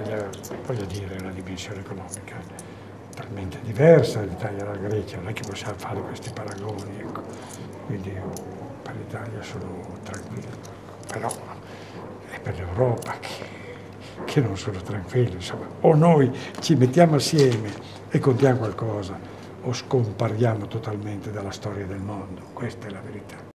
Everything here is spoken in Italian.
l'Italia, voglio dire, la dimensione economica talmente diversa l'Italia dalla Grecia, non è che possiamo fare questi paragoni, ecco. quindi oh, per l'Italia sono tranquillo, però è per l'Europa che che non sono tranquillo, insomma, o noi ci mettiamo assieme e contiamo qualcosa o scompariamo totalmente dalla storia del mondo, questa è la verità.